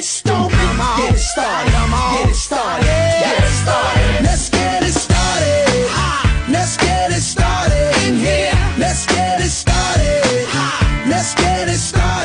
get stupid. Get it started. Get it started. Get it started. Let's get it started. Let's get it started. In here. Let's get it started. Let's get it started.